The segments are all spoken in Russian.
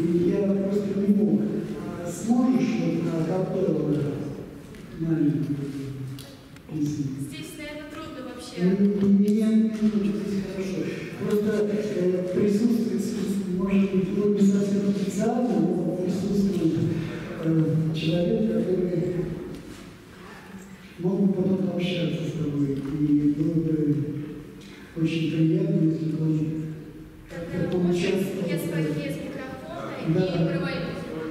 И я просто не мог. А сможешь вот на капеллу маленькую песню? Здесь, наверное, трудно вообще. Меня не здесь хорошо. Просто э, присутствует, может быть, ну, не совсем официально, но присутствует э, человек, который мог бы потом пообщаться с тобой. И Да.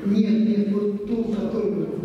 Нет, нет, вот ту, которую